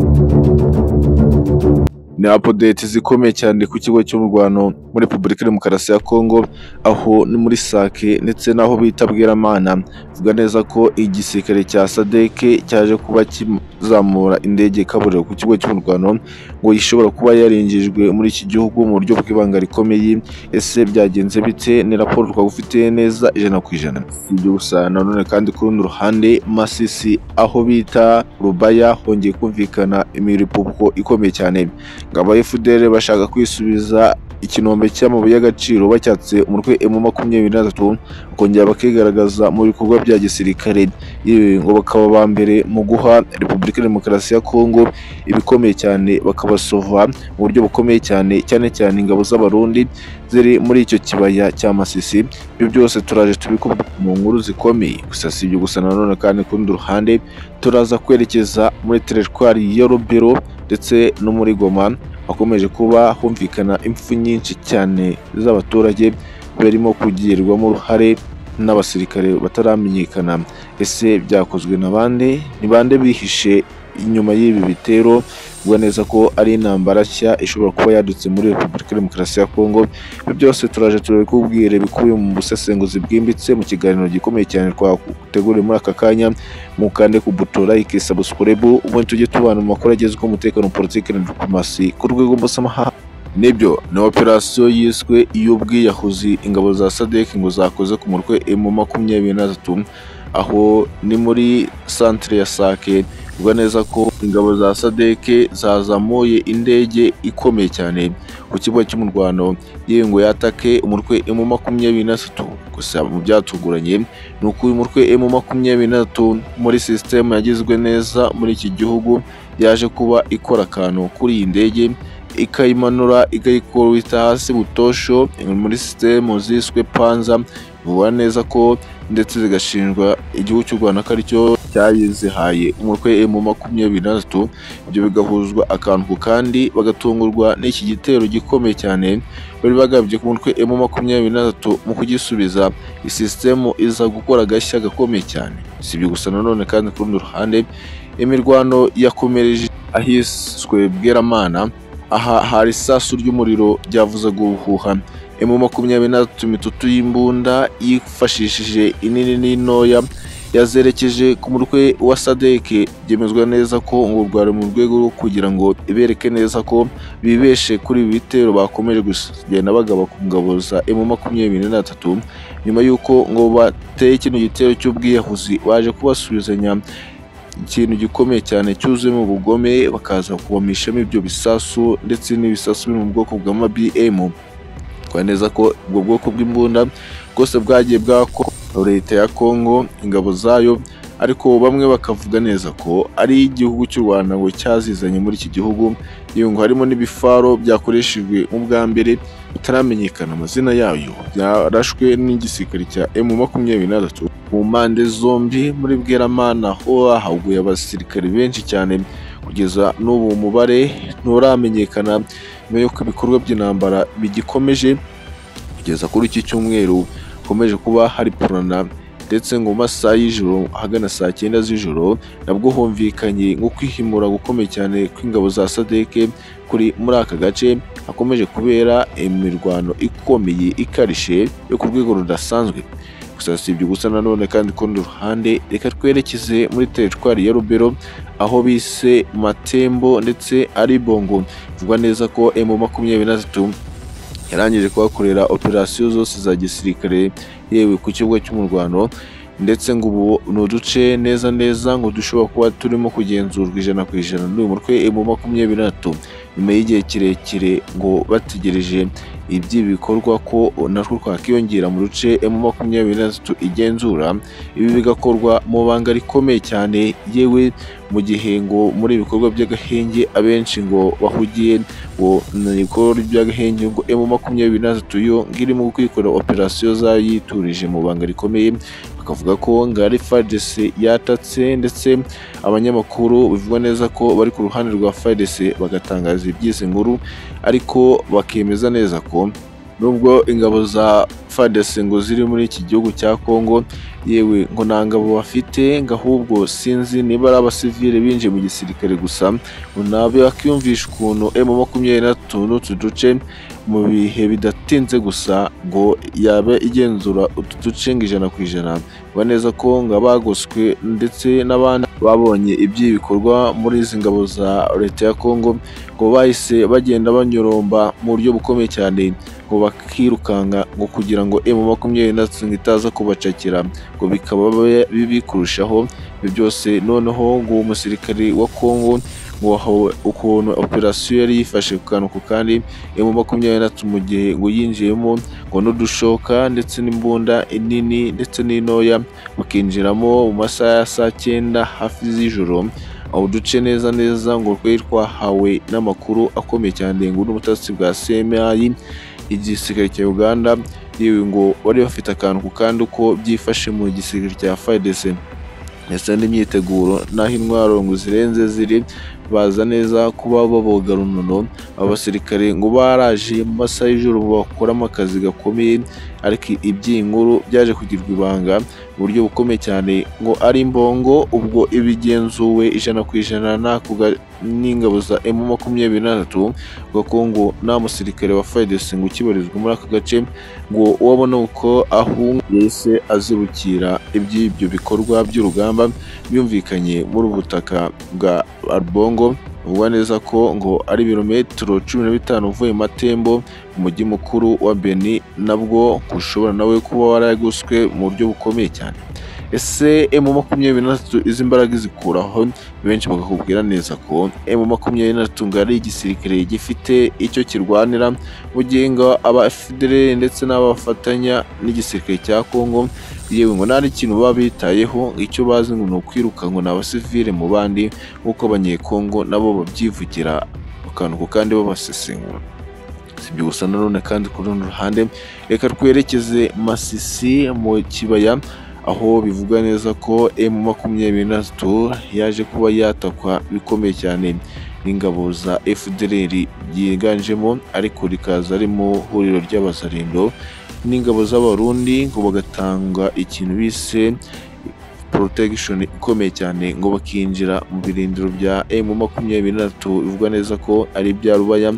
どどどどどどどどど。Ni apudeti zikomeye cyane ku kigo cy'umurwano muri repubulika demokarasi ya kongo aho ni muri sake ndetse n'aho bita bweramana. Bivuga neza ko igisirikare cya sadeke cyaje kuba kizamura indege kaburimbo ku kigo cy'umurwano ngo ishobora kuba yarinjijwe muri iki gihugu mu buryo bw'ibanga rikomeye. Ese byagenze bite? Ni raporo twagufitiye neza ijana ku ijana. Si ibyo gusa nanone kandi ku rundi ruhande masisi aho bita rubaya hongeye kumvikana imiripuko ikomeye cyane. Ngo aba FDL bashaka kwisubiza ikinombe cy'amabuye y'agaciro bacyatse umutwe emu makumyabiri na gatatu bakongera bakigaragaza mu bikorwa bya gisirikare. Yewe ngo bakaba ba mbere mu guha repubulika demokarasi ya kongo ibikomeye cyane bakabasova mu buryo bukomeye cyane cyane cyane ingabo z'abarundi ziri muri icyo kibaya cya masisi. Ibyo byose turaje tubikubwira mu nkuru zikomeye. Gusa si ibyo gusa nanone kandi ku rundi ruhande turaza kwerekeza muri teritwari ya robero ndetse no muri goma. Hakomeje kuba humvikana impfu nyinshi cyane z'abaturage barimo kugirwamo uruhare n'abasirikare bataramenyekana ese byakozwe na bande? Ni bande bihishe inyuma y'ibi bitero ubwo neza ko ari intambara nshya ishobora kuba yadutse muri repubulika demokarasi ya kongo ibyo byose turaje turabikubwire bikubiye mu busesenguzi bwimbitse mu kiganiro gikomeye cyane twaguteguriye muri aka kanya. Mukande ku buto like subscribe ubundi tujye tubana mu makuru agezweho umutekano politiki na diplomasi ku rwego mpuzamahanga ni byo ni operasiyo yiswe iy'ubwiyahuzi ingabo za sadek ngo zakoze ku mutwe emu makumyabiri na gatatu aho ni muri santire ya sake. Bivuga neza ko ingabo za sadeke zazamuye indege ikomeye cyane ku kigo cy'umurwano. Yewe ngo yatake umutwe emu makumyabiri na gatatu gusa mu byatuguranye ni uko uyu mutwe emu makumyabiri na gatatu muri sisitemu yagizwe neza muri iki gihugu yaje kuba ikora akantu kuri iyi ndege ikayimanura ikayikubita hasi butosho muri sisitemu ziswe panza bivuga neza ko ndetse zigashinjwa igihugu cy'u Rwanda ko ari cyo cyayizihaye umutwe emu makumyabiri na gatatu ibyo bigahuzwa akantu kandi bagatungurwa n'iki gitero gikomeye cyane bari bagabye ku mutwe emu makumyabiri na gatatu mu kugisubiza. Isisitemu iza gukora agashya gakomeye cyane. Si ibyo gusa nanone kandi ku rundi ruhande imirwano yakomereje ahiswe bweramana. Aha hari isasu ry'umuriro ryavuzaga ubuhuha emu makumyabiri na gatatu imitutu y'imbunda yifashishije inini n'intoya yazerekeje ku mutwe wa sadeke byemezwa neza ko ngo rwari mu rwego rwo kugira ngo ibereke neza ko bibeshe kuri ibi bitero bakomeje kugenda bagaba ku ngabo za emu makumyabiri na nyuma y'uko ngo bateye kino gitero cy'ubwiyahuzi baje kubasubizanya ikintu gikomeye cyane cyuzuyemo ubugome bakaza kubamishamo ibyo bisasu ndetse n'ibisasu biri mu bwoko bwa BM kwa neza ko ubwo bwoko bw'imbunda bwose bwagiye bwako leta ya Kongo ingabo zayo ariko bamwe bakavuga neza ko ari igihugu cy'u Rwanda ngo cyazizanye muri iki gihugu. Yewe ngo harimo n'ibifaro byakoreshejwe mu bwa mbere bitaramenyekana. Amazina yayo byarashwe n'igisirikare cya emu makumyabiri na gatatu ku mpande zombi muri bweramana ho haguye abasirikare benshi cyane. Kugeza n'ubu umubare nturamenyekana. Nyuma y'uko ibikorwa by'intambara bigikomeje kugeza kuri iki cyumweru hakomeje kuba hari purana ndetse ngo mu masaha y'ijoro ahagana saa cyenda z'ijoro nabwo humvikanye nko kwihimura gukomeye cyane kw'ingabo za sadeke kuri muri aka gace hakomeje kubera imirwano ikomeye ikarishe yo ku rwego rudasanzwe. Gusa si ibyo gusa nanone kandi ku rundi ruhande reka twerekeze muri teritwari ya rubero aho bise matembo ndetse ari bongo bivugwa neza ko emu makumyabiri na gatatu yarangije kuhakorera operasiyo zose za gisirikare yewe ku kibuga cy'umurwano. Ndetse ngo ubu ni uduce neza neza ngo dushobora kuba turimo kugenzurwa ijana ku ijana. N'uyu mutwe emu makumyabiri na nyuma y'igihe kirekire ngo bategereje iby'ibikorwa ko natwo twakiyongera mu duce emu makumyabiri na gatatu igenzura ibi bigakorwa mu banga rikomeye cyane yewe mu gihe ngo muri ibikorwa by'agahenge abenshi ngo bahugiye ngo ni ibikorwa by'agahenge ngo emu makumyabiri na gatatu yo ngo irimo kwikorera operasiyo zayo yiturije mu banga rikomeye bakavuga ko ngari FARDC yatatse ndetse abanyamakuru bivugwa neza ko bari ku ruhande rwa FARDC bagatangaza iby'izi nkuru ariko bakemeza neza ko nubwo ingabo za FARDC ngo ziri muri iki gihugu cya Congo yewe ngo nta ngabo bafite ngo ahubwo sinzi niba ari abasivile binjiye mu gisirikare gusa ngo nabe bakiyumvisha ukuntu emu makumyabiri na gatatu n'utu duce mu bihe bidatinze gusa ngo yabe igenzura utu duce ngo ijana ku ijana. Biba neza ko ngo abagoswe ndetse n'abandi babonye iby'ibi bikorwa muri izi ngabo za leta ya Kongo ngo bahise bagenda banyoromba mu buryo bukomeye cyane ngo bakirukanka ngo kugira ngo emu makumyabiri na gatatu itaza kubacakira ngo bikaba bibi kurushaho. Ibyo byose noneho ngo uwo musirikare wa Kongo ngo wahawe ukuntu operasiyo yari yifashe ku kantu ku kandi emu makumyabiri na mu gihe ngo yinjiyemo ngo n'udushoka ndetse n'imbunda nini ndetse n'intoya bakinjiramo mu masaha ya saa cyenda hafi z'ijoro. Aho duce neza neza ngo twari twahawe n'amakuru akomeye cyane ngo n'ubutasi bwa CMI igisirikare cya Uganda yewe ngo bari bafite akantu ku kandi uko byifashe mu gisirikare cya FARDC ndetse n'imyiteguro n'aho intwaro ngo zirenze ziri baza neza kuba baboga runono abasirikare ngo baraje mu masaha y'ijoro bakoramo akazi gakomeye ariko iby'iyi nkuru byaje kugirwa ibanga mu buryo bukomeye cyane ngo ari imbongo ubwo ibigenzuwe ijana ku ijana n'ingabo za emu makumyabiri na gatatu kuko ngo nta musirikare wa FARDC ngo ukibarizwa muri aka gace ngo wabona uko ahunga yahise azibukira iby'ibyo bikorwa by'urugamba byumvikanye muri ubu butaka bwa Albongo uvuga neza ko ngo ari ibirometero cumi na bitanu uvuye Matembo umujyi mukuru wa Beni nabwo ushobora nawe kuba waragoswe mu buryo bukomeye cyane. Ese emu makumyabiri na gatatu izi mbaraga izikuraho benshi bakakubwira neza ko emu makumyabiri na gatatu ngo ari igisirikare gifite icyo kirwanira mu gihe ngo abafedereri ndetse n'abafatanya n'igisirikare cya Kongo yewe ngo nta n'ikintu baba bitayeho icyo bazi ngo ni ukwiruka ngo ni abasivile mu bandi nk'uko abanyekongo nabo babyivugira akantu ku kandi babasesengura. Si ibyo gusa nanone kandi ku rundi ruhande reka twerekeze Masisi mu kibaya aho bivuga neza ko emu makumyabiri na gatatu yaje kuba yatakwa bikomeye cyane. N'ingabo za FDLR byiganjemo ariko rikaza ari mu huriro ry'abazarindo n'ingabo z'abarundi ngo bagatanga ikintu bise protection ikomeye cyane ngo bakinjira mu birindiro bya emu makumyabiri na gatatu bivugwa neza ko ari ibya rubaya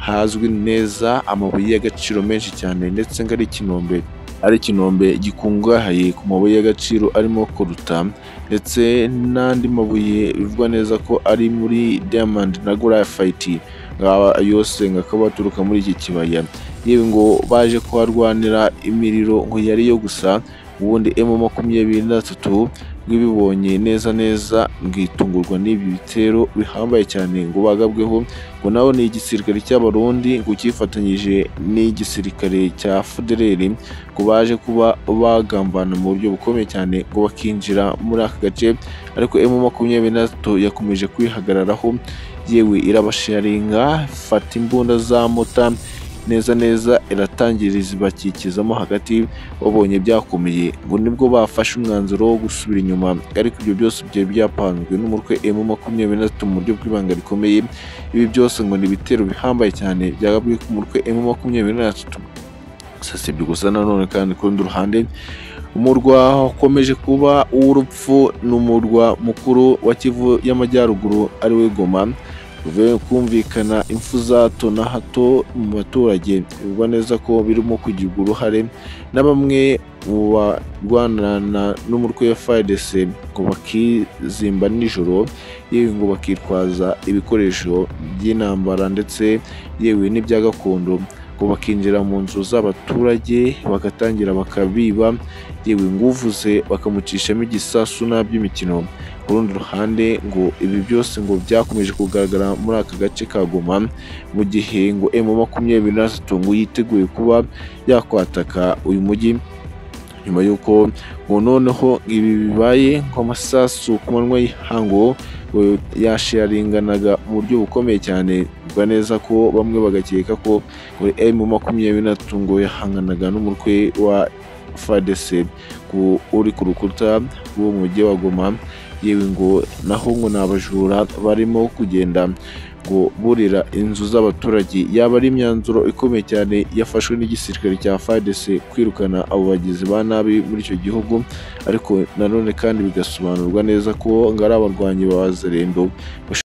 hazwi neza amabuye y'agaciro menshi cyane ndetse ngo ari ikinombe ari ikinombe gikungahaye ku mabuye y'agaciro arimo koruta ndetse n'andi mabuye bivugwa neza ko ari muri diamond na graphite yose ngo akaba aturuka muri iki kibaya. Yewe ngo baje kuharwanira imiriro ngo yari yo gusa ubundi emu makumyabiri na gatatu bw'ibibonye neza neza bwitungurwa n'ibi bitero bihambaye cyane ngo bagabweho ngo naho ni igisirikare cy'abarundi ngo cyifatanyije n'igisirikare cya FDLR ngo baje kuba bagambana mu buryo bukomeye cyane ngo bakinjira muri aka gace. Ariko emu makumyabiri na yakomeje kwihagararaho yewe irabasharinga fata imbunda za mota neza neza iratangiriza ibakikizamo hagati babonye byakomeye. Ngo ni bwo bafashe umwanzuro wo gusubira inyuma ariko ibyo byose byari byapanzwe n'umutwe emu makumyabiri na mu buryo bw'ibanga rikomeye. Ibi byose ngo ni ibitero bihambaye cyane byagabwe ku mutwe emu makumyabiri na si ibyo gusa nanone kandi ku rundi ruhande umurwa wakomeje kuba uw'urupfu ni umurwa mukuru wa kivu y'amajyaruguru ari we goma. Kumvikana impfu za hato na hato mu baturage bivugwa neza ko birimo kugirwa uruhare na bamwe mu barwanana n'umutwe wa FARDC ngo bakizimba nijoro yewe ngo bakitwaza ibikoresho by'intambara ndetse yewe n'ibya gakondo. Ngo bakinjira mu nzu z'abaturage bagatangira bakabiba yewe nguvuze bakamucishamo igisasu nta by'imikino ku rundi ruhande ngo ibi byose ngo byakomeje kugaragara muri aka gace ka Goma mu gihe ngo emu makumyabiri na gatatu ngo yiteguye kuba yakwataka uyu mujyi nyuma y'uko ngo noneho ibi bibaye ngo amasasu ku manywa y'ihangu yasharinganaga mu buryo bukomeye cyane bivuga neza ko bamwe bagakeka ko emu makumyabiri na ngo yahanganaga n'umutwe wa FARDC uri ku rukuta rw'umujyi wa Goma. Yewe ngo naho ngo ni abajura barimo kugenda ngo burira inzu z'abaturage. Yaba ari imyanzuro ikomeye cyane yafashwe n'igisirikare cya FARDC kwirukana abo bagizi ba nabi muri icyo gihugu ariko nanone kandi bigasobanurwa neza ko ngo ari abarwanyi ba Wazalendo